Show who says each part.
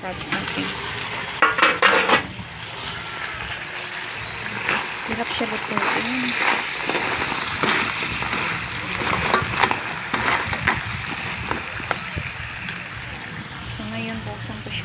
Speaker 1: crabs natin. Hirap siya lutuin. Eh. So, ngayon, buksan ko siya.